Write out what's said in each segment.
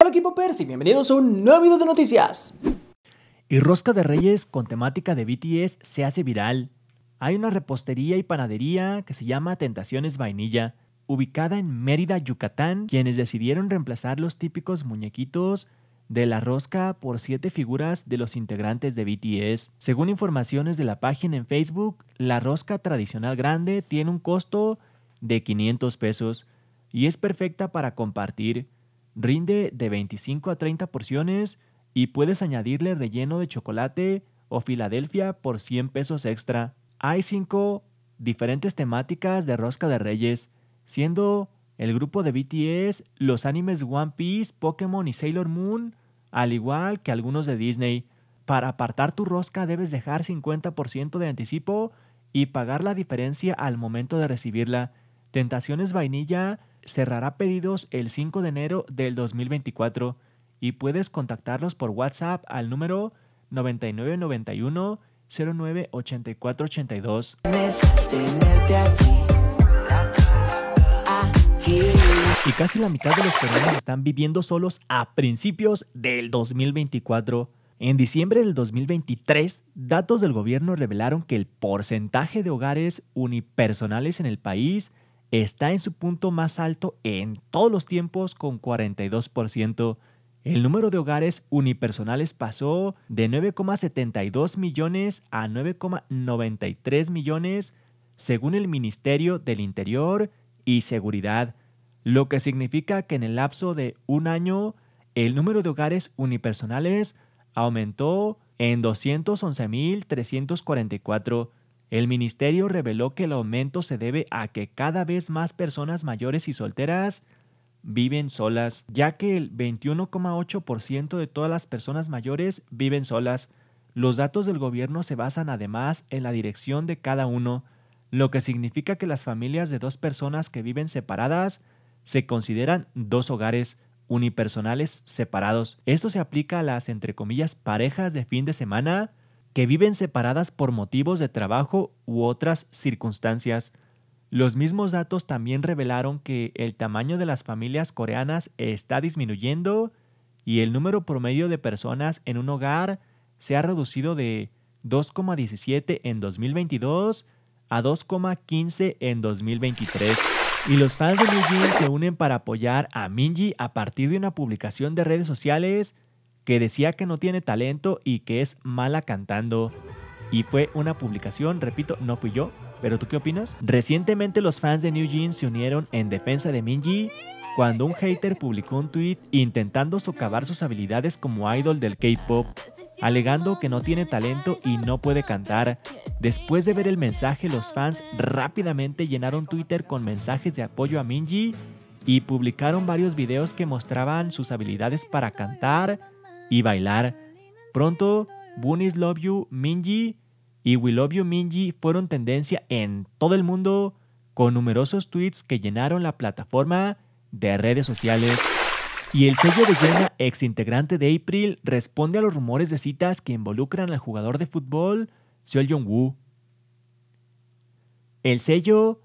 Hola equipo Pers y bienvenidos a un nuevo video de noticias. Y rosca de reyes con temática de BTS se hace viral. Hay una repostería y panadería que se llama Tentaciones Vainilla, ubicada en Mérida, Yucatán, quienes decidieron reemplazar los típicos muñequitos de la rosca por siete figuras de los integrantes de BTS. Según informaciones de la página en Facebook, la rosca tradicional grande tiene un costo de 500 pesos y es perfecta para compartir. Rinde de 25 a 30 porciones y puedes añadirle relleno de chocolate o Filadelfia por 100 pesos extra. Hay cinco diferentes temáticas de rosca de reyes, siendo el grupo de BTS, los animes One Piece, Pokémon y Sailor Moon, al igual que algunos de Disney. Para apartar tu rosca debes dejar 50% de anticipo y pagar la diferencia al momento de recibirla. Tentaciones Vainilla cerrará pedidos el 5 de enero del 2024 y puedes contactarlos por WhatsApp al número 9991 098482. Y casi la mitad de los peruanos están viviendo solos a principios del 2024. En diciembre del 2023, datos del gobierno revelaron que el porcentaje de hogares unipersonales en el país está en su punto más alto en todos los tiempos con 42%. El número de hogares unipersonales pasó de 9,72 millones a 9,93 millones según el Ministerio del Interior y Seguridad, lo que significa que en el lapso de un año el número de hogares unipersonales aumentó en 211.344. El ministerio reveló que el aumento se debe a que cada vez más personas mayores y solteras viven solas, ya que el 21,8% de todas las personas mayores viven solas. Los datos del gobierno se basan además en la dirección de cada uno, lo que significa que las familias de dos personas que viven separadas se consideran dos hogares unipersonales separados. Esto se aplica a las, entre comillas, parejas de fin de semana que viven separadas por motivos de trabajo u otras circunstancias. Los mismos datos también revelaron que el tamaño de las familias coreanas está disminuyendo y el número promedio de personas en un hogar se ha reducido de 2,17 en 2022 a 2,15 en 2023. Y los fans de New Jeans se unen para apoyar a Minji a partir de una publicación de redes sociales que decía que no tiene talento y que es mala cantando. Y fue una publicación, repito, no fui yo, pero ¿tú qué opinas? Recientemente los fans de New Jeans se unieron en defensa de Minji cuando un hater publicó un tweet intentando socavar sus habilidades como idol del K-pop, alegando que no tiene talento y no puede cantar. Después de ver el mensaje, los fans rápidamente llenaron Twitter con mensajes de apoyo a Minji y publicaron varios videos que mostraban sus habilidades para cantar y bailar. Pronto, Bunnies Love You Minji y We Love You Minji fueron tendencia en todo el mundo con numerosos tweets que llenaron la plataforma de redes sociales. Y el sello de Jenna, ex integrante de April, responde a los rumores de citas que involucran al jugador de fútbol Seol Jong-woo. El sello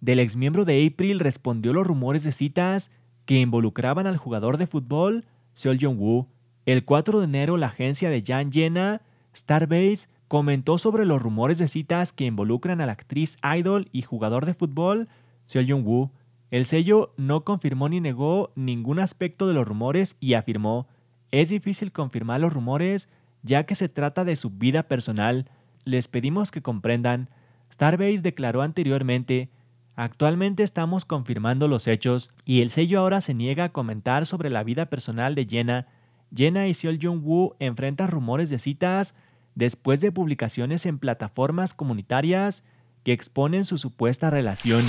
del ex miembro de April respondió a los rumores de citas que involucraban al jugador de fútbol Seol Jong-woo. El 4 de enero, la agencia de Jan Jenna, Starbase, comentó sobre los rumores de citas que involucran a la actriz idol y jugador de fútbol Seol Jong-woo. El sello no confirmó ni negó ningún aspecto de los rumores y afirmó, es difícil confirmar los rumores ya que se trata de su vida personal. Les pedimos que comprendan. Starbase declaró anteriormente, actualmente estamos confirmando los hechos y el sello ahora se niega a comentar sobre la vida personal de Jenna. Jenna y Seol Jong-woo enfrentan rumores de citas después de publicaciones en plataformas comunitarias que exponen su supuesta relación.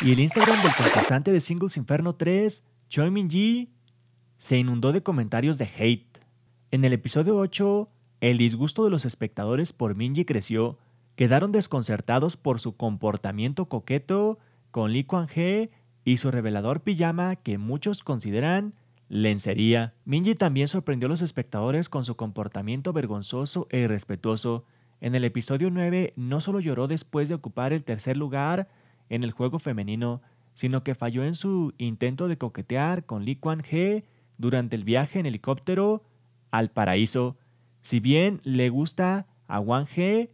Y el Instagram del concursante de Singles Inferno 3, Choi Min-ji, se inundó de comentarios de hate. En el episodio 8, el disgusto de los espectadores por Minji creció. Quedaron desconcertados por su comportamiento coqueto con Lee Kwan-hee y su revelador pijama que muchos consideran lencería. Minji también sorprendió a los espectadores con su comportamiento vergonzoso e irrespetuoso. En el episodio 9 no solo lloró después de ocupar el tercer lugar en el juego femenino, sino que falló en su intento de coquetear con Lee Kwan Hee durante el viaje en helicóptero al paraíso. Si bien le gusta a Wang Hee,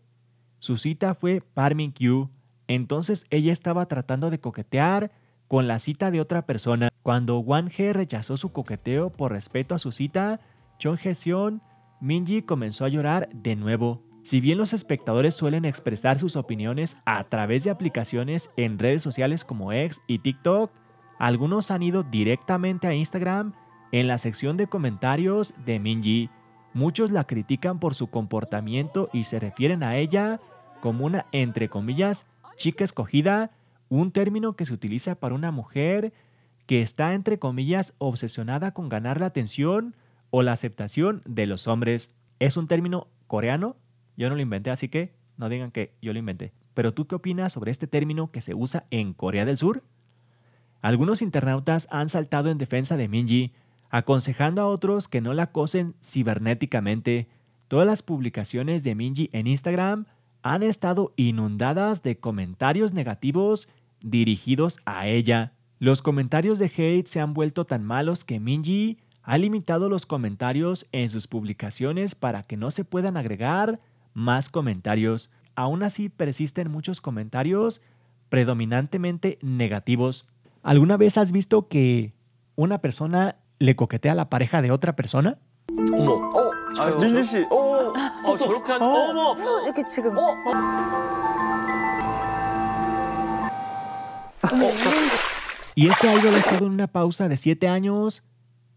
su cita fue Parmin Q. Entonces ella estaba tratando de coquetear con la cita de otra persona. Cuando Wang Hee rechazó su coqueteo por respeto a su cita, Chong Hye-seon, Minji comenzó a llorar de nuevo. Si bien los espectadores suelen expresar sus opiniones a través de aplicaciones en redes sociales como X y TikTok, algunos han ido directamente a Instagram en la sección de comentarios de Minji. Muchos la critican por su comportamiento y se refieren a ella como una, entre comillas, chica escogida, un término que se utiliza para una mujer que está, entre comillas, obsesionada con ganar la atención o la aceptación de los hombres. Es un término coreano yo no lo inventé, así que no digan que yo lo inventé. Pero tú qué opinas sobre este término que se usa en Corea del Sur? Algunos internautas han saltado en defensa de Minji, aconsejando a otros que no la acosen cibernéticamente. Todas las publicaciones de Minji en Instagram han estado inundadas de comentarios negativos dirigidos a ella. Los comentarios de hate se han vuelto tan malos que Minji ha limitado los comentarios en sus publicaciones para que no se puedan agregar más comentarios. Aún así persisten muchos comentarios predominantemente negativos. ¿Alguna vez has visto que una persona le coquetea a la pareja de otra persona? 어머. 어, 민지 씨. 어, 어 저렇게 한 어머. 서로 이렇게 지금 Y este idol ha estado en una pausa de 7 años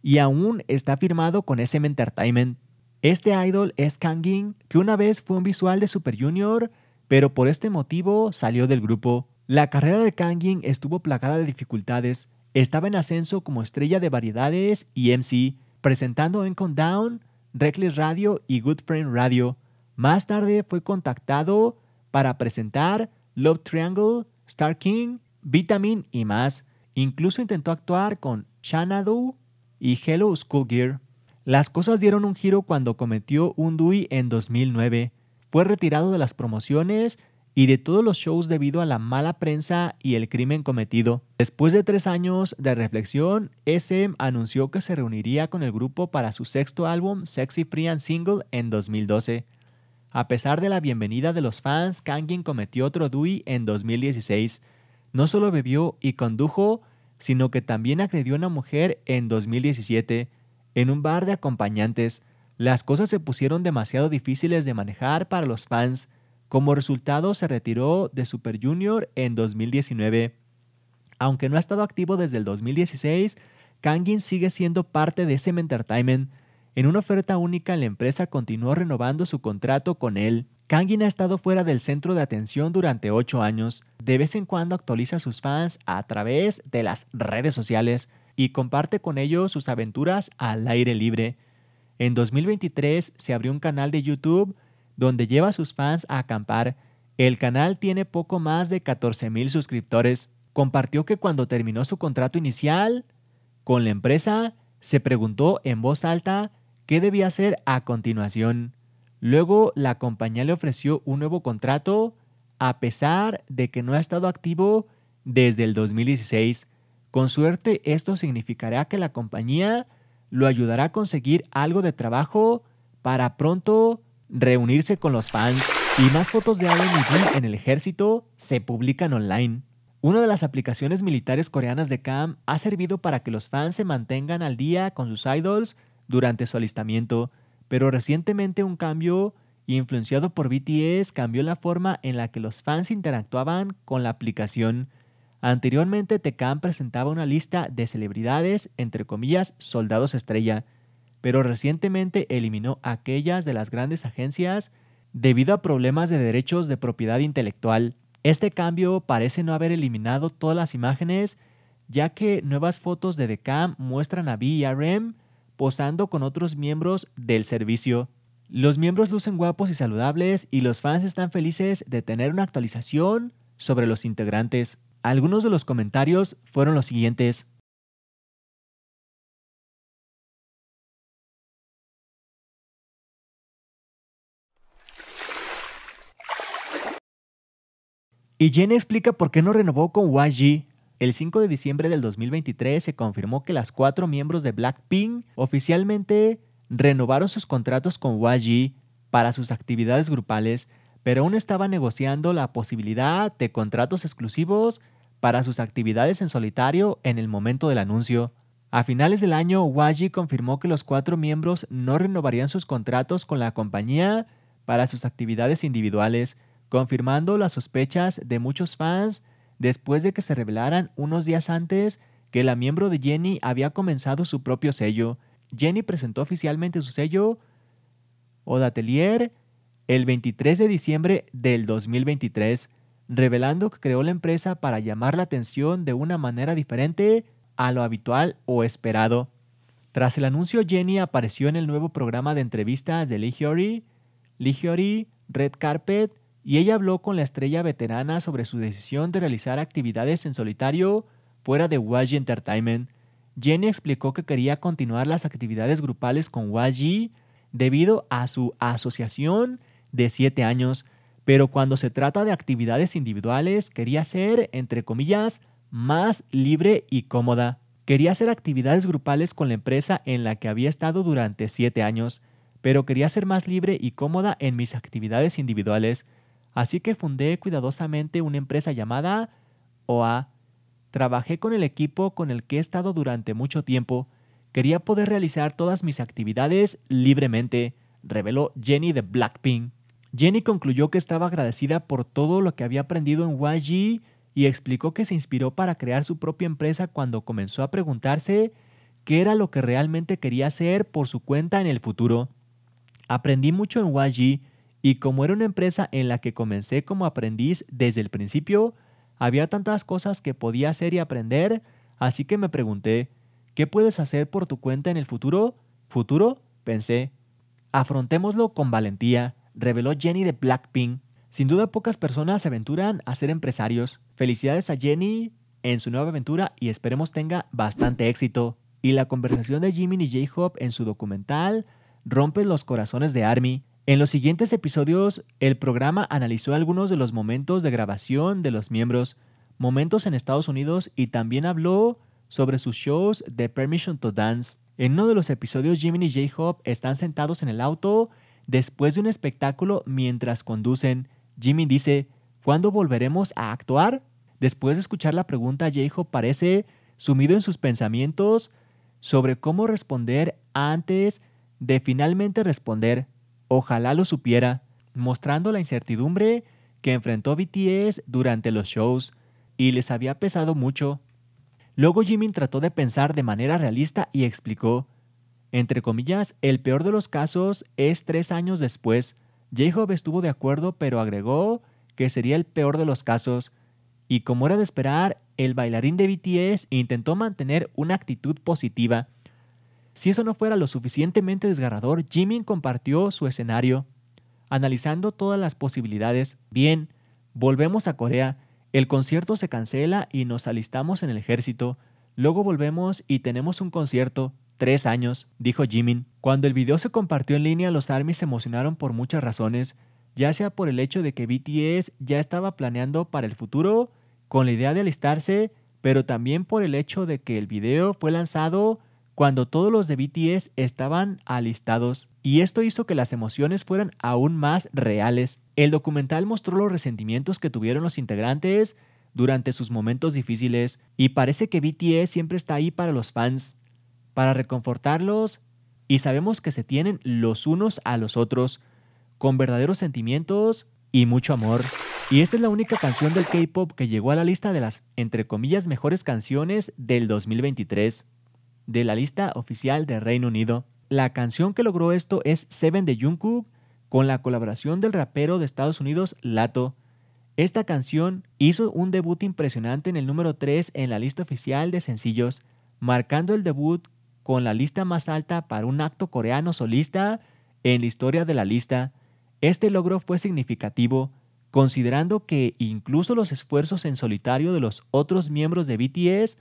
y aún está firmado con SM Entertainment. Este idol es Kangin, que una vez fue un visual de Super Junior, pero por este motivo salió del grupo. La carrera de Kangin estuvo plagada de dificultades. Estaba en ascenso como estrella de variedades y MC, presentando en Down, Reckless Radio y Good Friend Radio. Más tarde fue contactado para presentar Love Triangle, Star King, Vitamin y más. Incluso intentó actuar con Xanadu y Hello School Gear. Las cosas dieron un giro cuando cometió un DUI en 2009. Fue retirado de las promociones y de todos los shows debido a la mala prensa y el crimen cometido. Después de tres años de reflexión, SM anunció que se reuniría con el grupo para su sexto álbum Sexy Free and Single en 2012. A pesar de la bienvenida de los fans, Kangin cometió otro DUI en 2016. No solo bebió y condujo, sino que también agredió a una mujer en 2017 en un bar de acompañantes, las cosas se pusieron demasiado difíciles de manejar para los fans. Como resultado, se retiró de Super Junior en 2019. Aunque no ha estado activo desde el 2016, Kangin sigue siendo parte de SM Entertainment. En una oferta única, la empresa continuó renovando su contrato con él. Kangin ha estado fuera del centro de atención durante ocho años. De vez en cuando actualiza a sus fans a través de las redes sociales y comparte con ellos sus aventuras al aire libre. En 2023 se abrió un canal de YouTube donde lleva a sus fans a acampar. El canal tiene poco más de 14 mil suscriptores. Compartió que cuando terminó su contrato inicial con la empresa, se preguntó en voz alta qué debía hacer a continuación. Luego la compañía le ofreció un nuevo contrato a pesar de que no ha estado activo desde el 2016. Con suerte esto significará que la compañía lo ayudará a conseguir algo de trabajo para pronto reunirse con los fans. Y más fotos de Allen y Jin en el ejército se publican online. Una de las aplicaciones militares coreanas de Cam ha servido para que los fans se mantengan al día con sus idols durante su alistamiento, pero recientemente un cambio influenciado por BTS cambió la forma en la que los fans interactuaban con la aplicación. Anteriormente, Tecam presentaba una lista de celebridades, entre comillas, soldados estrella, pero recientemente eliminó aquellas de las grandes agencias debido a problemas de derechos de propiedad intelectual. Este cambio parece no haber eliminado todas las imágenes, ya que nuevas fotos de Decam muestran a B Rem posando con otros miembros del servicio. Los miembros lucen guapos y saludables y los fans están felices de tener una actualización sobre los integrantes. Algunos de los comentarios fueron los siguientes. Y Jenny explica por qué no renovó con YG. El 5 de diciembre del 2023 se confirmó que las cuatro miembros de Blackpink oficialmente renovaron sus contratos con YG para sus actividades grupales, pero aún estaban negociando la posibilidad de contratos exclusivos para sus actividades en solitario en el momento del anuncio. A finales del año, YG confirmó que los cuatro miembros no renovarían sus contratos con la compañía para sus actividades individuales, confirmando las sospechas de muchos fans después de que se revelaran unos días antes que la miembro de Jenny había comenzado su propio sello. Jenny presentó oficialmente su sello Odatelier el 23 de diciembre del 2023, revelando que creó la empresa para llamar la atención de una manera diferente a lo habitual o esperado. Tras el anuncio, Jenny apareció en el nuevo programa de entrevistas de Lee Hyori, Lee Hyori, Red Carpet, y ella habló con la estrella veterana sobre su decisión de realizar actividades en solitario fuera de YG Entertainment. Jenny explicó que quería continuar las actividades grupales con YG debido a su asociación de 7 años, pero cuando se trata de actividades individuales quería ser, entre comillas, más libre y cómoda. Quería hacer actividades grupales con la empresa en la que había estado durante 7 años, pero quería ser más libre y cómoda en mis actividades individuales, así que fundé cuidadosamente una empresa llamada OA. Trabajé con el equipo con el que he estado durante mucho tiempo. Quería poder realizar todas mis actividades libremente, reveló Jenny de Blackpink. Jenny concluyó que estaba agradecida por todo lo que había aprendido en YG y explicó que se inspiró para crear su propia empresa cuando comenzó a preguntarse qué era lo que realmente quería hacer por su cuenta en el futuro. Aprendí mucho en YG y como era una empresa en la que comencé como aprendiz desde el principio, había tantas cosas que podía hacer y aprender, así que me pregunté, ¿qué puedes hacer por tu cuenta en el futuro? ¿Futuro? Pensé. Afrontémoslo con valentía reveló Jenny de Blackpink. Sin duda pocas personas se aventuran a ser empresarios. Felicidades a Jenny en su nueva aventura y esperemos tenga bastante éxito. Y la conversación de Jimin y J-Hope en su documental rompe los corazones de Army. En los siguientes episodios, el programa analizó algunos de los momentos de grabación de los miembros, momentos en Estados Unidos y también habló sobre sus shows de Permission to Dance. En uno de los episodios, Jimin y J-Hope están sentados en el auto Después de un espectáculo mientras conducen, Jimmy dice, ¿cuándo volveremos a actuar? Después de escuchar la pregunta, J. parece sumido en sus pensamientos sobre cómo responder antes de finalmente responder. Ojalá lo supiera, mostrando la incertidumbre que enfrentó BTS durante los shows y les había pesado mucho. Luego Jimin trató de pensar de manera realista y explicó, entre comillas, el peor de los casos es tres años después. J-Hope estuvo de acuerdo, pero agregó que sería el peor de los casos. Y como era de esperar, el bailarín de BTS intentó mantener una actitud positiva. Si eso no fuera lo suficientemente desgarrador, Jimin compartió su escenario, analizando todas las posibilidades. Bien, volvemos a Corea. El concierto se cancela y nos alistamos en el ejército. Luego volvemos y tenemos un concierto. Tres años, dijo Jimin. Cuando el video se compartió en línea, los ARMYs se emocionaron por muchas razones, ya sea por el hecho de que BTS ya estaba planeando para el futuro con la idea de alistarse, pero también por el hecho de que el video fue lanzado cuando todos los de BTS estaban alistados, y esto hizo que las emociones fueran aún más reales. El documental mostró los resentimientos que tuvieron los integrantes durante sus momentos difíciles, y parece que BTS siempre está ahí para los fans para reconfortarlos y sabemos que se tienen los unos a los otros con verdaderos sentimientos y mucho amor. Y esta es la única canción del K-Pop que llegó a la lista de las, entre comillas, mejores canciones del 2023, de la lista oficial de Reino Unido. La canción que logró esto es Seven de Jungkook, con la colaboración del rapero de Estados Unidos, Lato. Esta canción hizo un debut impresionante en el número 3 en la lista oficial de sencillos, marcando el debut con la lista más alta para un acto coreano solista en la historia de la lista. Este logro fue significativo, considerando que incluso los esfuerzos en solitario de los otros miembros de BTS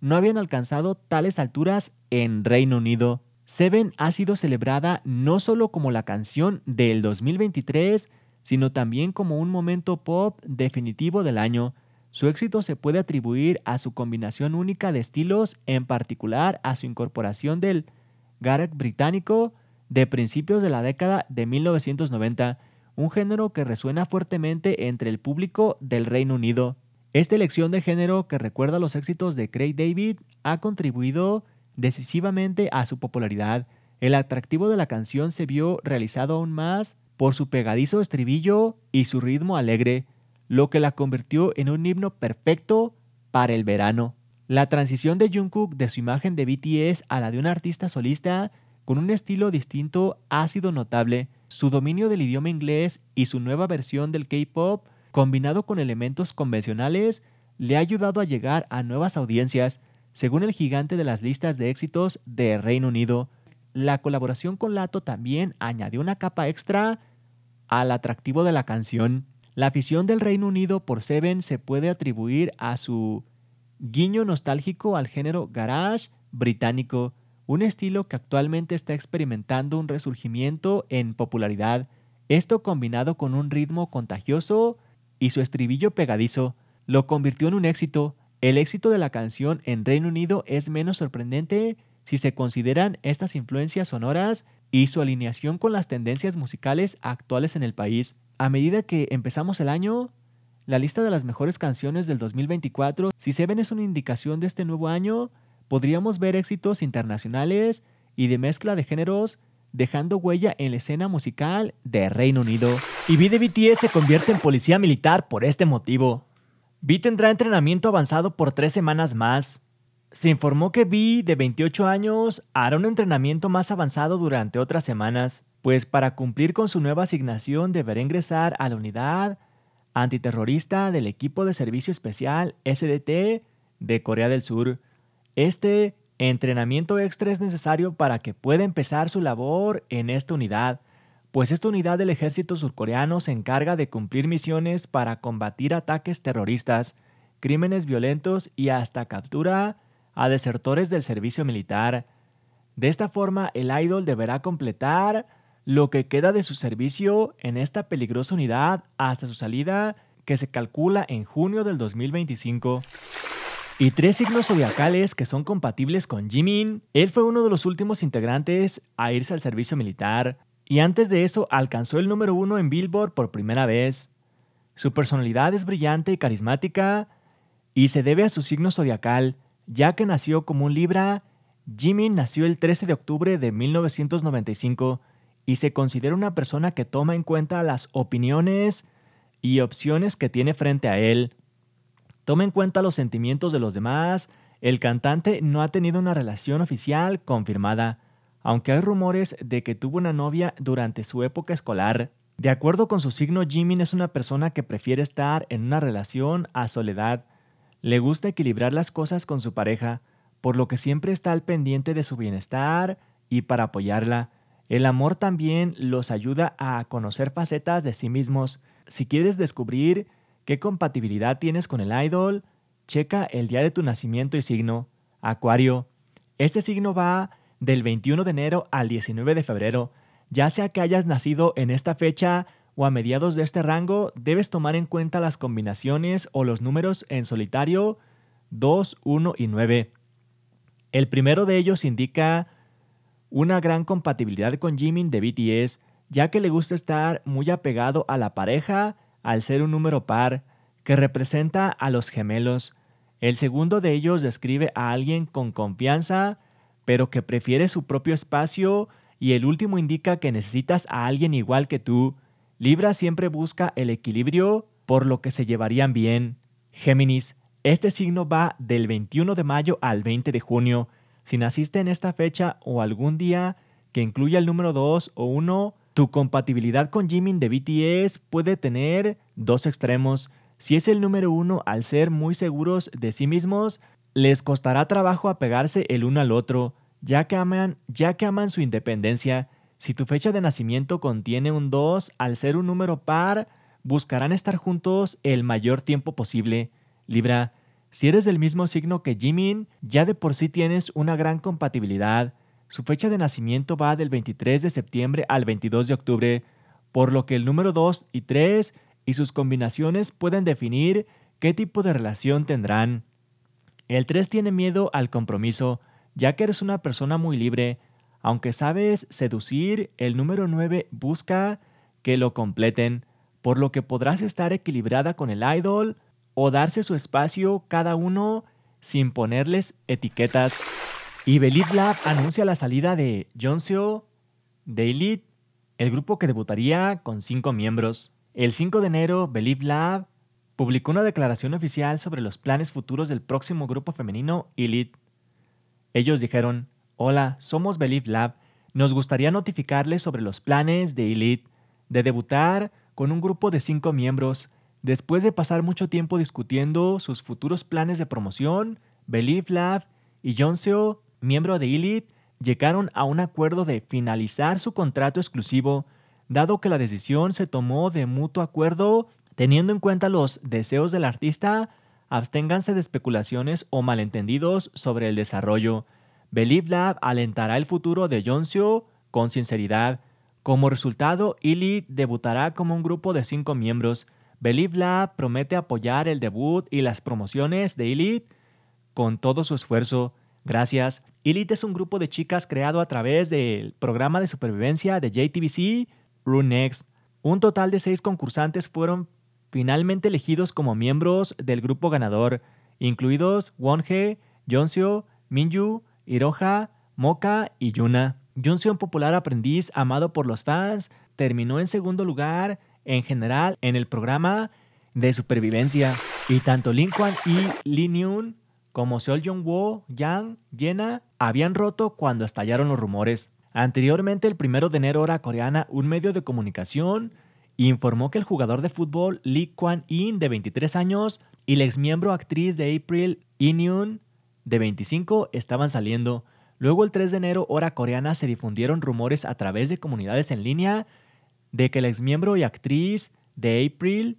no habían alcanzado tales alturas en Reino Unido. Seven ha sido celebrada no solo como la canción del 2023, sino también como un momento pop definitivo del año. Su éxito se puede atribuir a su combinación única de estilos, en particular a su incorporación del garage británico de principios de la década de 1990, un género que resuena fuertemente entre el público del Reino Unido. Esta elección de género que recuerda los éxitos de Craig David ha contribuido decisivamente a su popularidad. El atractivo de la canción se vio realizado aún más por su pegadizo estribillo y su ritmo alegre, lo que la convirtió en un himno perfecto para el verano. La transición de Jungkook de su imagen de BTS a la de un artista solista con un estilo distinto ha sido notable. Su dominio del idioma inglés y su nueva versión del K-pop, combinado con elementos convencionales, le ha ayudado a llegar a nuevas audiencias, según el gigante de las listas de éxitos de Reino Unido. La colaboración con Lato también añadió una capa extra al atractivo de la canción. La afición del Reino Unido por Seven se puede atribuir a su guiño nostálgico al género garage británico, un estilo que actualmente está experimentando un resurgimiento en popularidad, esto combinado con un ritmo contagioso y su estribillo pegadizo, lo convirtió en un éxito. El éxito de la canción en Reino Unido es menos sorprendente si se consideran estas influencias sonoras y su alineación con las tendencias musicales actuales en el país. A medida que empezamos el año, la lista de las mejores canciones del 2024, si se ven es una indicación de este nuevo año, podríamos ver éxitos internacionales y de mezcla de géneros dejando huella en la escena musical de Reino Unido. Y V de BTS se convierte en policía militar por este motivo. V tendrá entrenamiento avanzado por tres semanas más. Se informó que V, de 28 años, hará un entrenamiento más avanzado durante otras semanas, pues para cumplir con su nueva asignación deberá ingresar a la unidad antiterrorista del equipo de servicio especial SDT de Corea del Sur, este entrenamiento extra es necesario para que pueda empezar su labor en esta unidad, pues esta unidad del ejército surcoreano se encarga de cumplir misiones para combatir ataques terroristas, crímenes violentos y hasta captura a desertores del servicio militar. De esta forma, el idol deberá completar lo que queda de su servicio en esta peligrosa unidad hasta su salida, que se calcula en junio del 2025 y tres signos zodiacales que son compatibles con Jimin. Él fue uno de los últimos integrantes a irse al servicio militar y antes de eso alcanzó el número uno en Billboard por primera vez. Su personalidad es brillante y carismática y se debe a su signo zodiacal, ya que nació como un Libra. Jimin nació el 13 de octubre de 1995 y se considera una persona que toma en cuenta las opiniones y opciones que tiene frente a él. Toma en cuenta los sentimientos de los demás. El cantante no ha tenido una relación oficial confirmada, aunque hay rumores de que tuvo una novia durante su época escolar. De acuerdo con su signo, Jimin es una persona que prefiere estar en una relación a soledad. Le gusta equilibrar las cosas con su pareja, por lo que siempre está al pendiente de su bienestar y para apoyarla. El amor también los ayuda a conocer facetas de sí mismos. Si quieres descubrir ¿Qué compatibilidad tienes con el idol? Checa el día de tu nacimiento y signo. Acuario. Este signo va del 21 de enero al 19 de febrero. Ya sea que hayas nacido en esta fecha o a mediados de este rango, debes tomar en cuenta las combinaciones o los números en solitario 2, 1 y 9. El primero de ellos indica una gran compatibilidad con Jimin de BTS, ya que le gusta estar muy apegado a la pareja al ser un número par que representa a los gemelos. El segundo de ellos describe a alguien con confianza, pero que prefiere su propio espacio, y el último indica que necesitas a alguien igual que tú. Libra siempre busca el equilibrio, por lo que se llevarían bien. Géminis, este signo va del 21 de mayo al 20 de junio. Si naciste en esta fecha o algún día que incluya el número 2 o 1, tu compatibilidad con Jimin de BTS puede tener dos extremos. Si es el número uno, al ser muy seguros de sí mismos, les costará trabajo apegarse el uno al otro, ya que aman, ya que aman su independencia. Si tu fecha de nacimiento contiene un 2, al ser un número par, buscarán estar juntos el mayor tiempo posible. Libra, si eres del mismo signo que Jimin, ya de por sí tienes una gran compatibilidad. Su fecha de nacimiento va del 23 de septiembre al 22 de octubre, por lo que el número 2 y 3 y sus combinaciones pueden definir qué tipo de relación tendrán. El 3 tiene miedo al compromiso, ya que eres una persona muy libre. Aunque sabes seducir, el número 9 busca que lo completen, por lo que podrás estar equilibrada con el idol o darse su espacio cada uno sin ponerles etiquetas. Y Believe Lab anuncia la salida de Jonseo Elite, el grupo que debutaría con cinco miembros. El 5 de enero, Believe Lab publicó una declaración oficial sobre los planes futuros del próximo grupo femenino Elite. Ellos dijeron, Hola, somos Believe Lab. Nos gustaría notificarles sobre los planes de Elite de debutar con un grupo de cinco miembros. Después de pasar mucho tiempo discutiendo sus futuros planes de promoción, Believe Lab y Jonseo, miembro de Elite, llegaron a un acuerdo de finalizar su contrato exclusivo, dado que la decisión se tomó de mutuo acuerdo teniendo en cuenta los deseos del artista, absténganse de especulaciones o malentendidos sobre el desarrollo. Believe Lab alentará el futuro de Jonseo con sinceridad. Como resultado, Elite debutará como un grupo de cinco miembros. Believe Lab promete apoyar el debut y las promociones de Elite con todo su esfuerzo. Gracias. Elite es un grupo de chicas creado a través del programa de supervivencia de JTBC, Rune Next. Un total de seis concursantes fueron finalmente elegidos como miembros del grupo ganador, incluidos Wonhe, Jonseo, Minju, Iroha, Moka y Yuna. Jonseo, un popular aprendiz amado por los fans, terminó en segundo lugar en general en el programa de supervivencia. Y tanto Lin Kuan y Lee Nyun como Seol Jong Wo, Yang, Yena habían roto cuando estallaron los rumores. Anteriormente, el primero de enero, hora coreana, un medio de comunicación informó que el jugador de fútbol Lee Kwan-in, de 23 años, y la exmiembro actriz de April, In de 25, estaban saliendo. Luego, el 3 de enero, hora coreana, se difundieron rumores a través de comunidades en línea de que el exmiembro y actriz de April,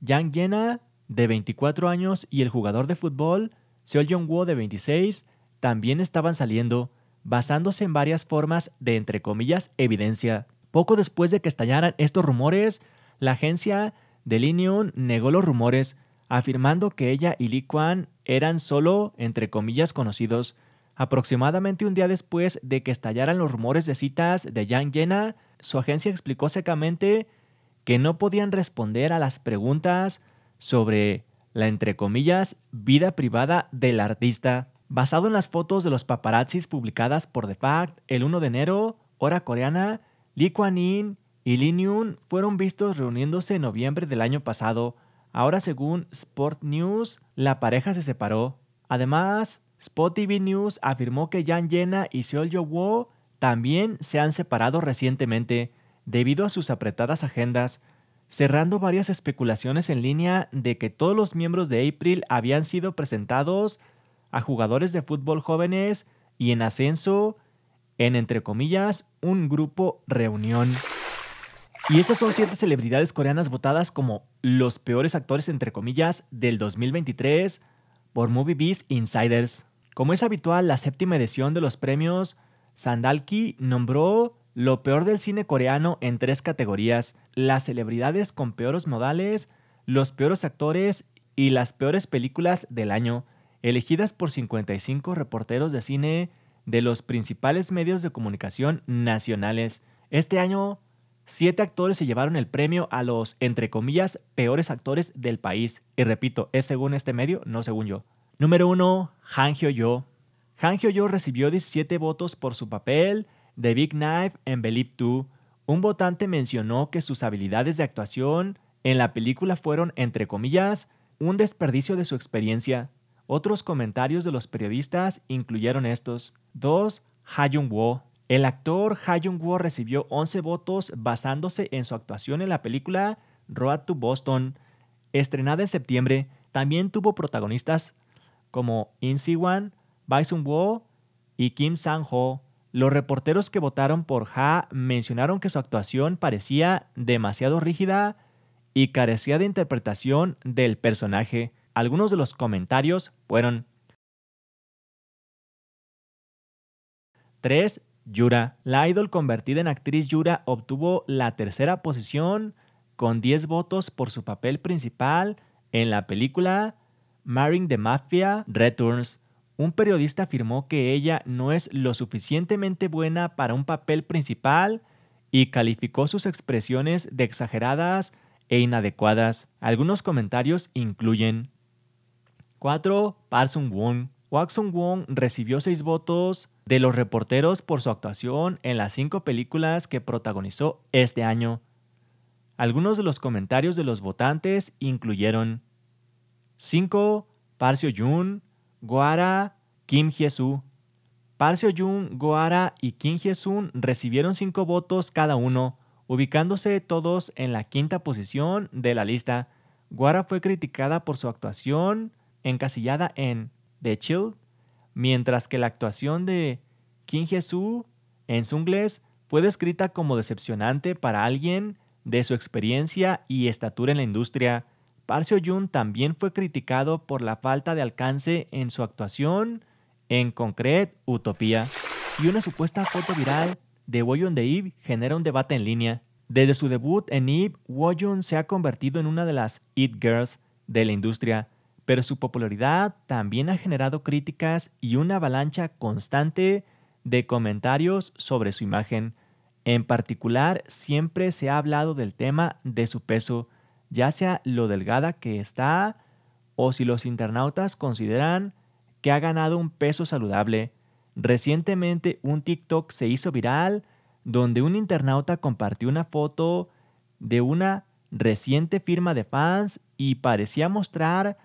Yang Yena, de 24 años, y el jugador de fútbol, Seo Jong-woo, de 26, también estaban saliendo, basándose en varias formas de, entre comillas, evidencia. Poco después de que estallaran estos rumores, la agencia de Lee negó los rumores, afirmando que ella y Lee Kwan eran solo, entre comillas, conocidos. Aproximadamente un día después de que estallaran los rumores de citas de Yang Yena, su agencia explicó secamente que no podían responder a las preguntas sobre la, entre comillas, vida privada del artista. Basado en las fotos de los paparazzis publicadas por The Fact el 1 de enero, hora coreana, Lee Kuan-in y Lee Nyun fueron vistos reuniéndose en noviembre del año pasado. Ahora, según Sport News, la pareja se separó. Además, Spot TV News afirmó que Yang Yena y Seol Yo-woo también se han separado recientemente debido a sus apretadas agendas, cerrando varias especulaciones en línea de que todos los miembros de April habían sido presentados a jugadores de fútbol jóvenes y en ascenso en, entre comillas, un grupo reunión. Y estas son siete celebridades coreanas votadas como los peores actores, entre comillas, del 2023 por MovieBeast Insiders. Como es habitual, la séptima edición de los premios Sandalki nombró lo peor del cine coreano en tres categorías, las celebridades con peores modales, los peores actores y las peores películas del año, elegidas por 55 reporteros de cine de los principales medios de comunicación nacionales. Este año, siete actores se llevaron el premio a los, entre comillas, peores actores del país. Y repito, es según este medio, no según yo. Número 1, Han Hyo-yo. Han Hyo-yo recibió 17 votos por su papel de Big Knife en Believe 2. Un votante mencionó que sus habilidades de actuación en la película fueron, entre comillas, un desperdicio de su experiencia. Otros comentarios de los periodistas incluyeron estos. 2. Ha Jung-woo. El actor Ha Jung-woo recibió 11 votos basándose en su actuación en la película Road to Boston, estrenada en septiembre. También tuvo protagonistas como In Si-wan, Bae Sung-woo y Kim Sang-ho. Los reporteros que votaron por Ha mencionaron que su actuación parecía demasiado rígida y carecía de interpretación del personaje. Algunos de los comentarios fueron 3. Yura. La idol convertida en actriz Yura obtuvo la tercera posición con 10 votos por su papel principal en la película Marrying the Mafia Returns. Un periodista afirmó que ella no es lo suficientemente buena para un papel principal y calificó sus expresiones de exageradas e inadecuadas. Algunos comentarios incluyen 4. Parson Wong. Waxon Wong recibió 6 votos de los reporteros por su actuación en las 5 películas que protagonizó este año. Algunos de los comentarios de los votantes incluyeron 5. Parcio Jun, Goara, Kim Hye-soo. Parcio Jun, Goara y Kim Hye-sun recibieron 5 votos cada uno, ubicándose todos en la quinta posición de la lista. Goara fue criticada por su actuación encasillada en The Chill, mientras que la actuación de Kim Hye-soo en Sungles fue descrita como decepcionante para alguien de su experiencia y estatura en la industria. Parcio Jun también fue criticado por la falta de alcance en su actuación en Concrete Utopía y una supuesta foto viral de Woyun de Eve genera un debate en línea. Desde su debut en Eve, Woyun se ha convertido en una de las It Girls de la industria, pero su popularidad también ha generado críticas y una avalancha constante de comentarios sobre su imagen. En particular, siempre se ha hablado del tema de su peso, ya sea lo delgada que está o si los internautas consideran que ha ganado un peso saludable. Recientemente un TikTok se hizo viral donde un internauta compartió una foto de una reciente firma de fans y parecía mostrar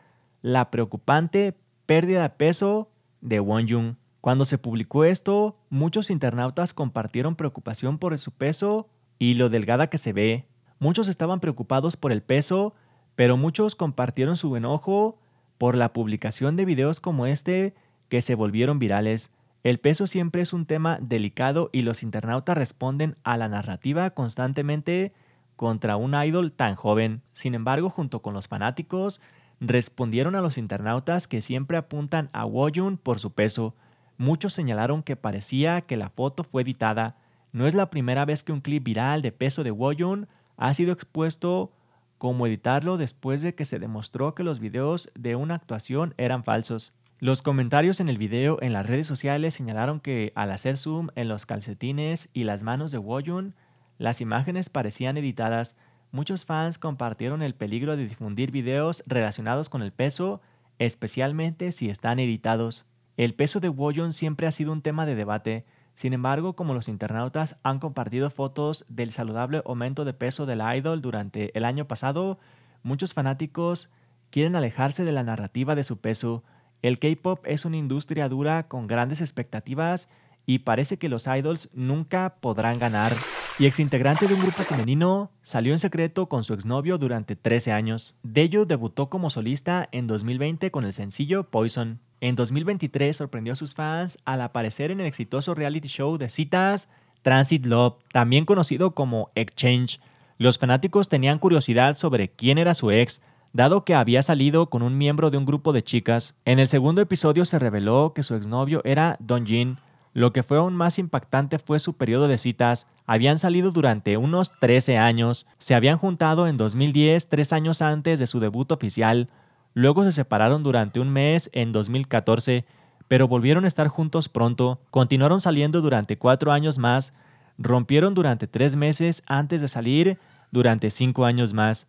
la preocupante pérdida de peso de Wonjung. Cuando se publicó esto, muchos internautas compartieron preocupación por su peso y lo delgada que se ve. Muchos estaban preocupados por el peso, pero muchos compartieron su enojo por la publicación de videos como este que se volvieron virales. El peso siempre es un tema delicado y los internautas responden a la narrativa constantemente contra un idol tan joven. Sin embargo, junto con los fanáticos, respondieron a los internautas que siempre apuntan a Woyun por su peso. Muchos señalaron que parecía que la foto fue editada. No es la primera vez que un clip viral de peso de Woyun ha sido expuesto como editarlo después de que se demostró que los videos de una actuación eran falsos. Los comentarios en el video en las redes sociales señalaron que al hacer zoom en los calcetines y las manos de Woyun, las imágenes parecían editadas. Muchos fans compartieron el peligro de difundir videos relacionados con el peso, especialmente si están editados. El peso de Woyon siempre ha sido un tema de debate. Sin embargo, como los internautas han compartido fotos del saludable aumento de peso del idol durante el año pasado, muchos fanáticos quieren alejarse de la narrativa de su peso. El K-pop es una industria dura con grandes expectativas y parece que los idols nunca podrán ganar. Y exintegrante de un grupo femenino, salió en secreto con su exnovio durante 13 años. Deyo debutó como solista en 2020 con el sencillo Poison. En 2023 sorprendió a sus fans al aparecer en el exitoso reality show de citas Transit Love, también conocido como Exchange. Los fanáticos tenían curiosidad sobre quién era su ex, dado que había salido con un miembro de un grupo de chicas. En el segundo episodio se reveló que su exnovio era Don Jin. Lo que fue aún más impactante fue su periodo de citas. Habían salido durante unos 13 años, se habían juntado en 2010, tres años antes de su debut oficial. Luego se separaron durante un mes en 2014, pero volvieron a estar juntos pronto, continuaron saliendo durante cuatro años más, rompieron durante tres meses antes de salir durante cinco años más.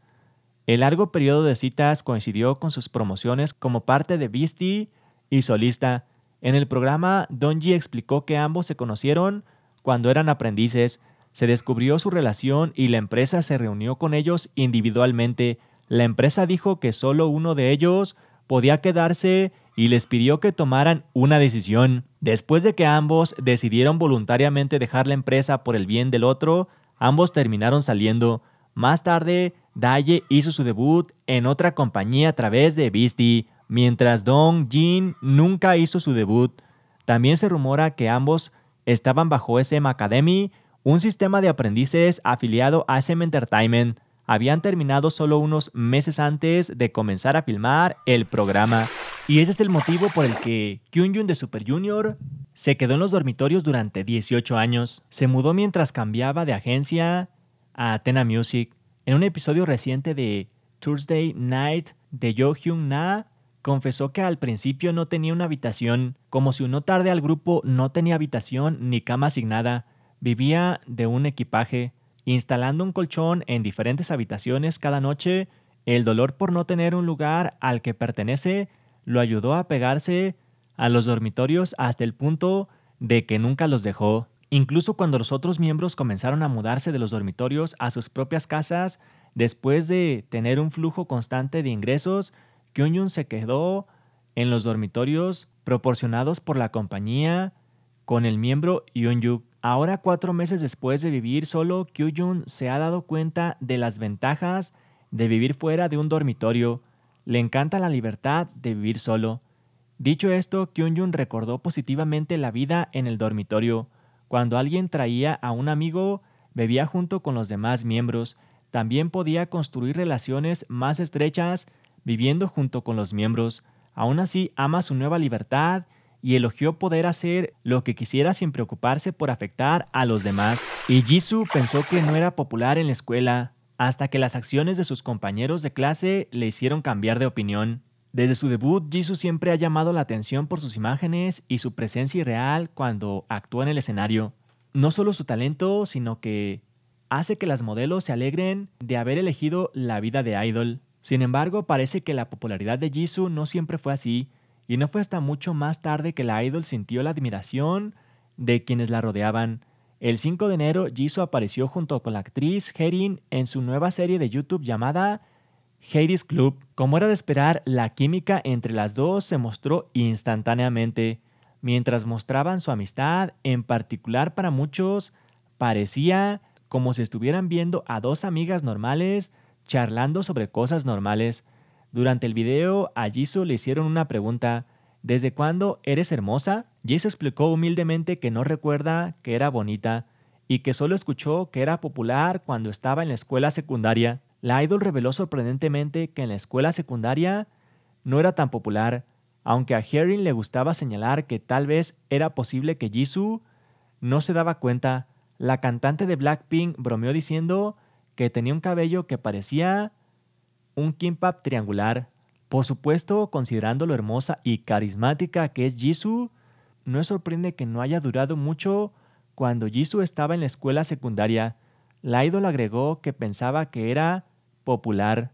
El largo periodo de citas coincidió con sus promociones como parte de Beastie y solista. En el programa, Donji explicó que ambos se conocieron cuando eran aprendices, se descubrió su relación y la empresa se reunió con ellos individualmente la empresa dijo que solo uno de ellos podía quedarse y les pidió que tomaran una decisión. Después de que ambos decidieron voluntariamente dejar la empresa por el bien del otro, ambos terminaron saliendo. Más tarde, Daye hizo su debut en otra compañía a través de Beastie, mientras Dong Jin nunca hizo su debut. También se rumora que ambos estaban bajo SM Academy, un sistema de aprendices afiliado a SM Entertainment habían terminado solo unos meses antes de comenzar a filmar el programa. Y ese es el motivo por el que Kyunjun de Super Junior Se quedó en los dormitorios durante 18 años. Se mudó mientras cambiaba de agencia a Athena Music. En un episodio reciente de Thursday Night de Jo Hyun Na, confesó que al principio no tenía una habitación, como si uno tarde al grupo no tenía habitación ni cama asignada, vivía de un equipaje, instalando un colchón en diferentes habitaciones cada noche, el dolor por no tener un lugar al que pertenece lo ayudó a pegarse a los dormitorios hasta el punto de que nunca los dejó. Incluso cuando los otros miembros comenzaron a mudarse de los dormitorios a sus propias casas, después de tener un flujo constante de ingresos, Kyung se quedó en los dormitorios proporcionados por la compañía con el miembro Yoon Ahora, cuatro meses después de vivir solo, Kyung se ha dado cuenta de las ventajas de vivir fuera de un dormitorio. Le encanta la libertad de vivir solo. Dicho esto, Kyung recordó positivamente la vida en el dormitorio. Cuando alguien traía a un amigo, bebía junto con los demás miembros. También podía construir relaciones más estrechas viviendo junto con los miembros. Aún así, ama su nueva libertad y elogió poder hacer lo que quisiera sin preocuparse por afectar a los demás. Y Jisoo pensó que no era popular en la escuela, hasta que las acciones de sus compañeros de clase le hicieron cambiar de opinión. Desde su debut, Jisoo siempre ha llamado la atención por sus imágenes y su presencia irreal cuando actúa en el escenario. No solo su talento, sino que hace que las modelos se alegren de haber elegido la vida de idol. Sin embargo, parece que la popularidad de Jisoo no siempre fue así, y no fue hasta mucho más tarde que la idol sintió la admiración de quienes la rodeaban. El 5 de enero, Jisoo apareció junto con la actriz Herin en su nueva serie de YouTube llamada Hades Club. Como era de esperar, la química entre las dos se mostró instantáneamente. Mientras mostraban su amistad, en particular para muchos, parecía como si estuvieran viendo a dos amigas normales charlando sobre cosas normales. Durante el video a Jisoo le hicieron una pregunta, ¿desde cuándo eres hermosa? Jisoo explicó humildemente que no recuerda que era bonita y que solo escuchó que era popular cuando estaba en la escuela secundaria. La idol reveló sorprendentemente que en la escuela secundaria no era tan popular, aunque a Herin le gustaba señalar que tal vez era posible que Jisoo no se daba cuenta. La cantante de Blackpink bromeó diciendo que tenía un cabello que parecía un kimbap triangular. Por supuesto, considerando lo hermosa y carismática que es Jisoo, no es sorprende que no haya durado mucho cuando Jisoo estaba en la escuela secundaria. La idol agregó que pensaba que era popular,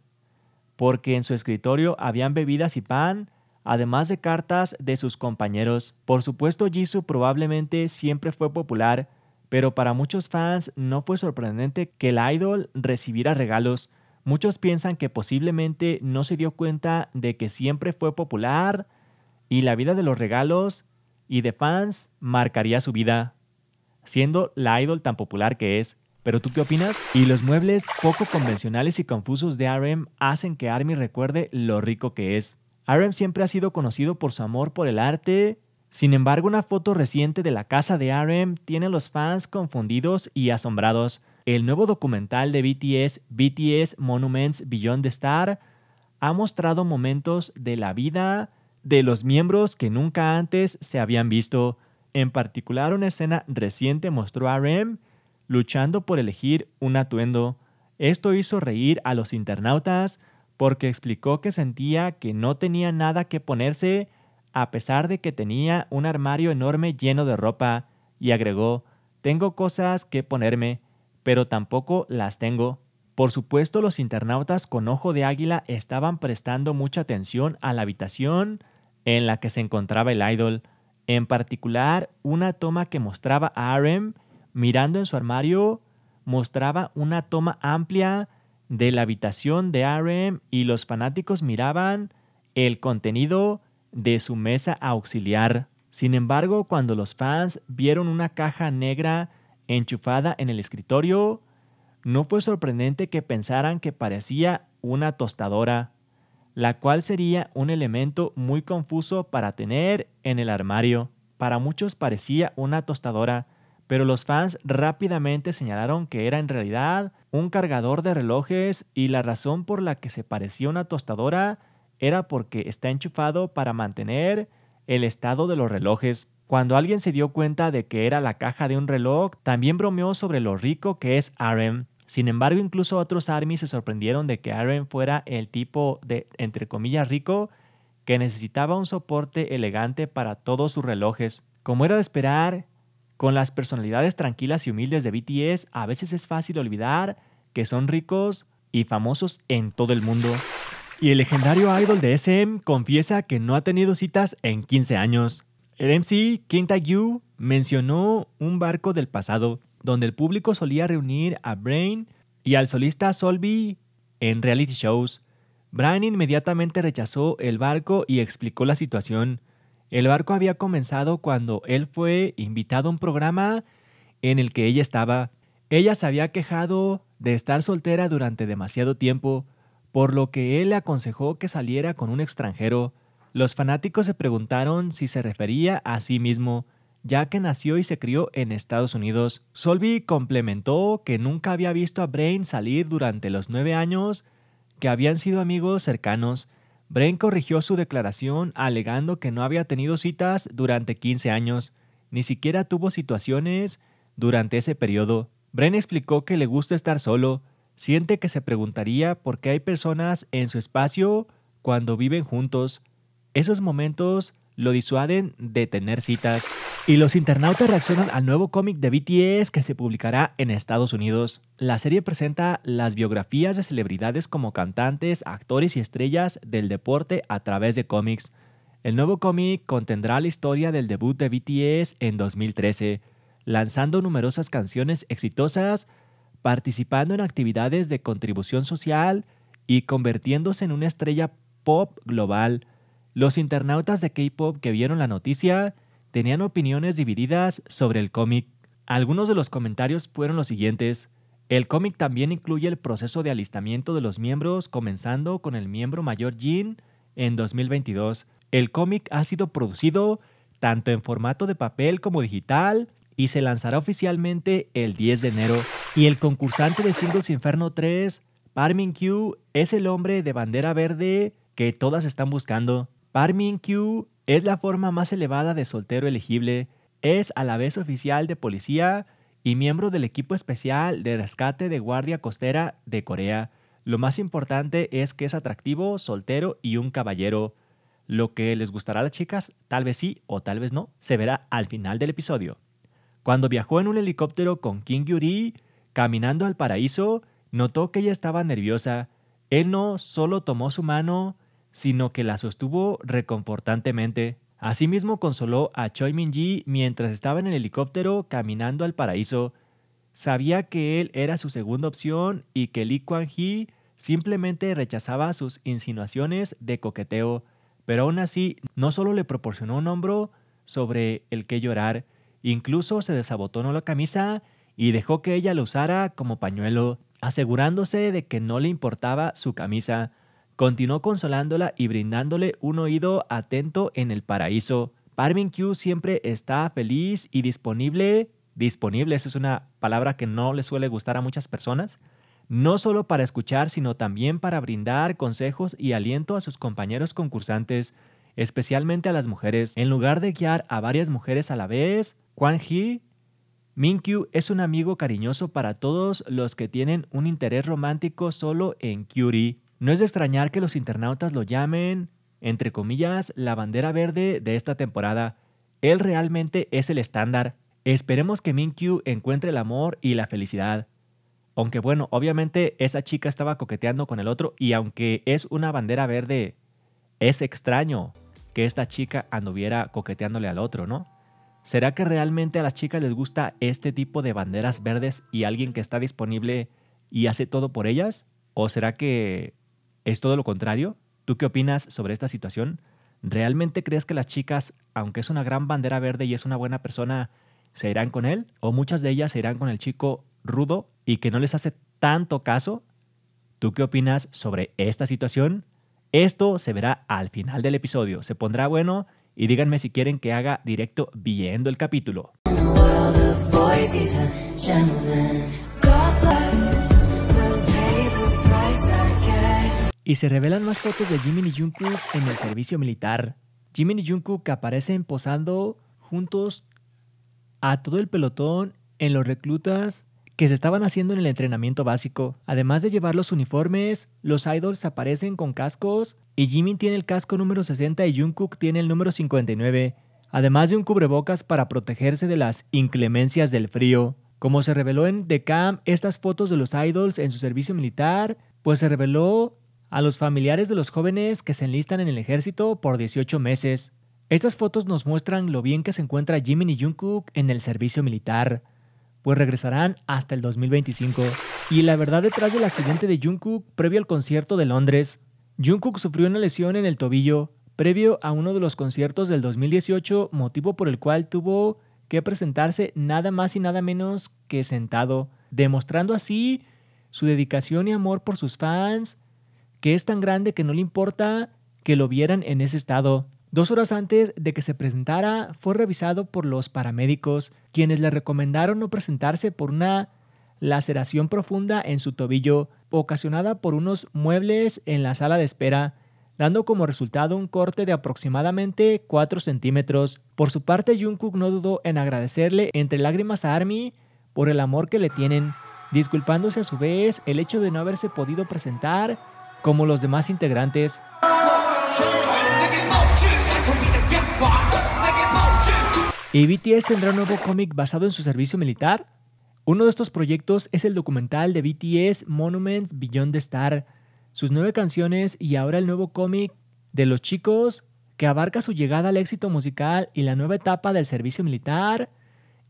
porque en su escritorio habían bebidas y pan, además de cartas de sus compañeros. Por supuesto, Jisoo probablemente siempre fue popular, pero para muchos fans no fue sorprendente que el idol recibiera regalos. Muchos piensan que posiblemente no se dio cuenta de que siempre fue popular y la vida de los regalos y de fans marcaría su vida, siendo la idol tan popular que es. ¿Pero tú qué opinas? Y los muebles poco convencionales y confusos de RM hacen que ARMY recuerde lo rico que es. RM siempre ha sido conocido por su amor por el arte, sin embargo, una foto reciente de la casa de RM tiene a los fans confundidos y asombrados. El nuevo documental de BTS, BTS Monuments Beyond the Star, ha mostrado momentos de la vida de los miembros que nunca antes se habían visto. En particular, una escena reciente mostró a RM luchando por elegir un atuendo. Esto hizo reír a los internautas porque explicó que sentía que no tenía nada que ponerse a pesar de que tenía un armario enorme lleno de ropa, y agregó, tengo cosas que ponerme, pero tampoco las tengo. Por supuesto, los internautas con ojo de águila estaban prestando mucha atención a la habitación en la que se encontraba el idol, en particular una toma que mostraba a RM mirando en su armario, mostraba una toma amplia de la habitación de RM y los fanáticos miraban el contenido de su mesa auxiliar. Sin embargo, cuando los fans vieron una caja negra enchufada en el escritorio, no fue sorprendente que pensaran que parecía una tostadora, la cual sería un elemento muy confuso para tener en el armario. Para muchos parecía una tostadora, pero los fans rápidamente señalaron que era en realidad un cargador de relojes y la razón por la que se parecía una tostadora era porque está enchufado para mantener el estado de los relojes. Cuando alguien se dio cuenta de que era la caja de un reloj, también bromeó sobre lo rico que es Aren. Sin embargo, incluso otros ARMY se sorprendieron de que Aren fuera el tipo de, entre comillas, rico que necesitaba un soporte elegante para todos sus relojes. Como era de esperar, con las personalidades tranquilas y humildes de BTS, a veces es fácil olvidar que son ricos y famosos en todo el mundo. Y el legendario idol de SM confiesa que no ha tenido citas en 15 años. El MC Kim Tae-gyu mencionó un barco del pasado, donde el público solía reunir a Brain y al solista Solby en reality shows. Brian inmediatamente rechazó el barco y explicó la situación. El barco había comenzado cuando él fue invitado a un programa en el que ella estaba. Ella se había quejado de estar soltera durante demasiado tiempo, por lo que él le aconsejó que saliera con un extranjero. Los fanáticos se preguntaron si se refería a sí mismo, ya que nació y se crió en Estados Unidos. Solby complementó que nunca había visto a Brain salir durante los nueve años que habían sido amigos cercanos. Brain corrigió su declaración alegando que no había tenido citas durante 15 años, ni siquiera tuvo situaciones durante ese periodo. Brain explicó que le gusta estar solo, siente que se preguntaría por qué hay personas en su espacio cuando viven juntos, esos momentos lo disuaden de tener citas. Y los internautas reaccionan al nuevo cómic de BTS que se publicará en Estados Unidos. La serie presenta las biografías de celebridades como cantantes, actores y estrellas del deporte a través de cómics. El nuevo cómic contendrá la historia del debut de BTS en 2013, lanzando numerosas canciones exitosas, participando en actividades de contribución social y convirtiéndose en una estrella pop global. Los internautas de K-Pop que vieron la noticia tenían opiniones divididas sobre el cómic. Algunos de los comentarios fueron los siguientes. El cómic también incluye el proceso de alistamiento de los miembros, comenzando con el miembro mayor Jin en 2022. El cómic ha sido producido tanto en formato de papel como digital y se lanzará oficialmente el 10 de enero. Y el concursante de Singles Inferno 3, Parmin Q, es el hombre de bandera verde que todas están buscando. Parmin Q es la forma más elevada de soltero elegible, es a la vez oficial de policía y miembro del equipo especial de rescate de Guardia Costera de Corea. Lo más importante es que es atractivo, soltero y un caballero. Lo que les gustará a las chicas, tal vez sí o tal vez no, se verá al final del episodio. Cuando viajó en un helicóptero con King Yuri, caminando al paraíso, notó que ella estaba nerviosa. Él no solo tomó su mano, sino que la sostuvo reconfortantemente. Asimismo consoló a Choi Min-ji mientras estaba en el helicóptero caminando al paraíso. Sabía que él era su segunda opción y que Lee Kwang-hee simplemente rechazaba sus insinuaciones de coqueteo, pero aún así no solo le proporcionó un hombro sobre el que llorar, incluso se desabotonó la camisa y dejó que ella lo usara como pañuelo, asegurándose de que no le importaba su camisa. Continuó consolándola y brindándole un oído atento en el paraíso. Parvin Q siempre está feliz y disponible. Disponible, esa es una palabra que no le suele gustar a muchas personas. No solo para escuchar, sino también para brindar consejos y aliento a sus compañeros concursantes, especialmente a las mujeres. En lugar de guiar a varias mujeres a la vez, Kwan Hee Minkyu es un amigo cariñoso para todos los que tienen un interés romántico solo en Curie. No es de extrañar que los internautas lo llamen, entre comillas, la bandera verde de esta temporada. Él realmente es el estándar. Esperemos que Minkyu encuentre el amor y la felicidad. Aunque bueno, obviamente esa chica estaba coqueteando con el otro y aunque es una bandera verde, es extraño que esta chica anduviera coqueteándole al otro, ¿no? ¿Será que realmente a las chicas les gusta este tipo de banderas verdes y alguien que está disponible y hace todo por ellas? ¿O será que ¿Es todo lo contrario? ¿Tú qué opinas sobre esta situación? ¿Realmente crees que las chicas, aunque es una gran bandera verde y es una buena persona, se irán con él? ¿O muchas de ellas se irán con el chico rudo y que no les hace tanto caso? ¿Tú qué opinas sobre esta situación? Esto se verá al final del episodio. Se pondrá bueno y díganme si quieren que haga directo viendo el capítulo. Y se revelan más fotos de Jimin y Jungkook en el servicio militar. Jimin y Jungkook aparecen posando juntos a todo el pelotón en los reclutas que se estaban haciendo en el entrenamiento básico. Además de llevar los uniformes, los idols aparecen con cascos y Jimmy tiene el casco número 60 y Jungkook tiene el número 59, además de un cubrebocas para protegerse de las inclemencias del frío. Como se reveló en The Camp, estas fotos de los idols en su servicio militar, pues se reveló a los familiares de los jóvenes que se enlistan en el ejército por 18 meses. Estas fotos nos muestran lo bien que se encuentra Jimin y Jungkook en el servicio militar, pues regresarán hasta el 2025. Y la verdad detrás del accidente de Jungkook previo al concierto de Londres, Jungkook sufrió una lesión en el tobillo previo a uno de los conciertos del 2018, motivo por el cual tuvo que presentarse nada más y nada menos que sentado, demostrando así su dedicación y amor por sus fans, que es tan grande que no le importa que lo vieran en ese estado. Dos horas antes de que se presentara, fue revisado por los paramédicos, quienes le recomendaron no presentarse por una laceración profunda en su tobillo, ocasionada por unos muebles en la sala de espera, dando como resultado un corte de aproximadamente 4 centímetros. Por su parte, Jungkook no dudó en agradecerle entre lágrimas a ARMY por el amor que le tienen, disculpándose a su vez el hecho de no haberse podido presentar como los demás integrantes. ¿Y BTS tendrá un nuevo cómic basado en su servicio militar? Uno de estos proyectos es el documental de BTS Monuments Beyond the Star, sus nueve canciones y ahora el nuevo cómic de los chicos que abarca su llegada al éxito musical y la nueva etapa del servicio militar.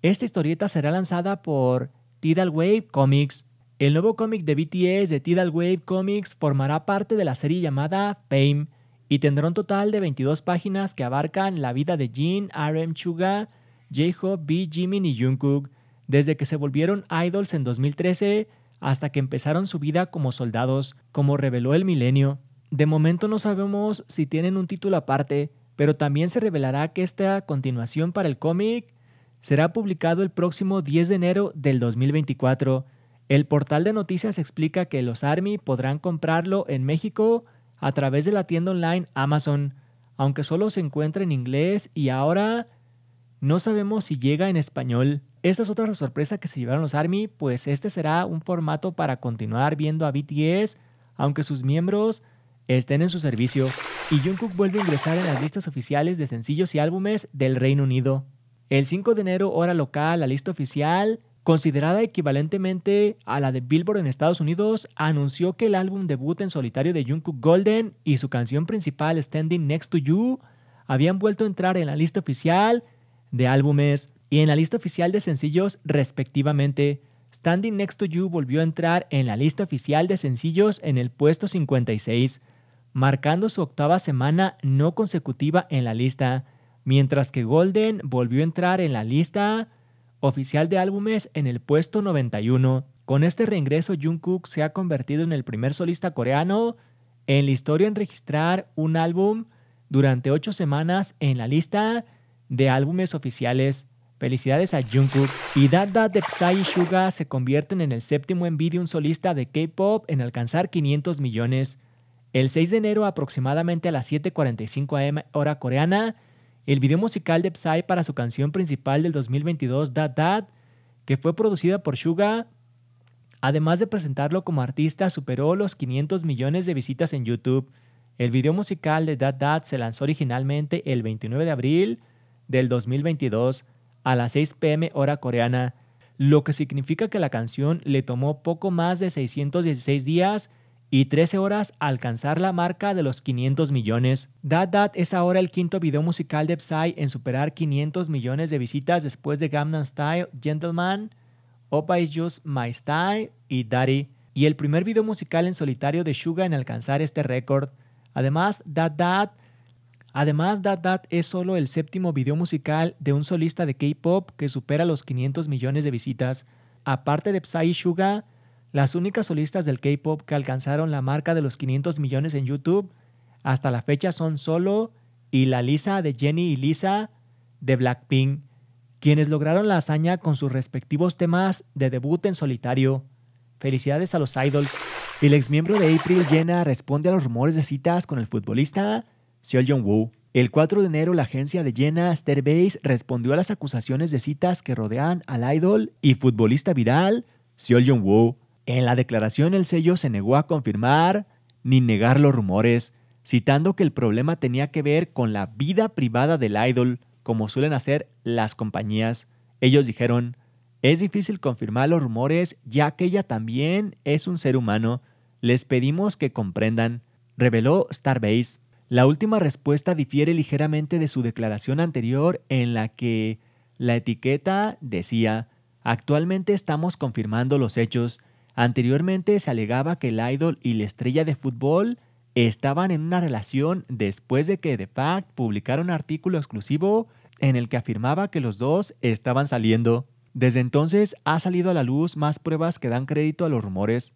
Esta historieta será lanzada por Tidal Wave Comics. El nuevo cómic de BTS de Tidal Wave Comics formará parte de la serie llamada Fame y tendrá un total de 22 páginas que abarcan la vida de Jin, RM, Chuga, J-Hope, B, Jimin y Jungkook, desde que se volvieron idols en 2013 hasta que empezaron su vida como soldados, como reveló el milenio. De momento no sabemos si tienen un título aparte, pero también se revelará que esta continuación para el cómic será publicado el próximo 10 de enero del 2024. El portal de noticias explica que los Army podrán comprarlo en México a través de la tienda online Amazon, aunque solo se encuentra en inglés y ahora no sabemos si llega en español. Esta es otra sorpresa que se llevaron los ARMY, pues este será un formato para continuar viendo a BTS, aunque sus miembros estén en su servicio. Y Jungkook vuelve a ingresar en las listas oficiales de sencillos y álbumes del Reino Unido. El 5 de enero, hora local, la lista oficial considerada equivalentemente a la de Billboard en Estados Unidos, anunció que el álbum debut en solitario de Jungkook Golden y su canción principal Standing Next to You habían vuelto a entrar en la lista oficial de álbumes y en la lista oficial de sencillos respectivamente. Standing Next to You volvió a entrar en la lista oficial de sencillos en el puesto 56, marcando su octava semana no consecutiva en la lista, mientras que Golden volvió a entrar en la lista oficial de álbumes en el puesto 91. Con este reingreso, Jungkook se ha convertido en el primer solista coreano en la historia en registrar un álbum durante ocho semanas en la lista de álbumes oficiales. Felicidades a Jungkook. Y That de Psy y Suga se convierten en el séptimo en un solista de K-pop en alcanzar 500 millones. El 6 de enero, aproximadamente a las 7:45 am hora coreana, el video musical de Psy para su canción principal del 2022, Dad Dad, que fue producida por Suga, además de presentarlo como artista, superó los 500 millones de visitas en YouTube. El video musical de Dad Dad se lanzó originalmente el 29 de abril del 2022 a las 6 pm hora coreana, lo que significa que la canción le tomó poco más de 616 días y 13 horas alcanzar la marca de los 500 millones. That That es ahora el quinto video musical de Psy en superar 500 millones de visitas después de Gangnam Style, Gentleman, Opa Is Just My Style y Daddy, y el primer video musical en solitario de Suga en alcanzar este récord. Además, That That Además, es solo el séptimo video musical de un solista de K-pop que supera los 500 millones de visitas. Aparte de Psy y Suga, las únicas solistas del K-pop que alcanzaron la marca de los 500 millones en YouTube hasta la fecha son Solo y la Lisa de Jenny y Lisa de Blackpink, quienes lograron la hazaña con sus respectivos temas de debut en solitario. Felicidades a los idols. El exmiembro de April Jenna responde a los rumores de citas con el futbolista Seo Jong-woo. El 4 de enero, la agencia de Jenna Starbase respondió a las acusaciones de citas que rodean al idol y futbolista viral Seol Jong-woo. En la declaración, el sello se negó a confirmar ni negar los rumores, citando que el problema tenía que ver con la vida privada del idol, como suelen hacer las compañías. Ellos dijeron, es difícil confirmar los rumores ya que ella también es un ser humano. Les pedimos que comprendan, reveló Starbase. La última respuesta difiere ligeramente de su declaración anterior en la que la etiqueta decía, actualmente estamos confirmando los hechos. Anteriormente se alegaba que el idol y la estrella de fútbol estaban en una relación después de que The Fact publicara un artículo exclusivo en el que afirmaba que los dos estaban saliendo. Desde entonces ha salido a la luz más pruebas que dan crédito a los rumores.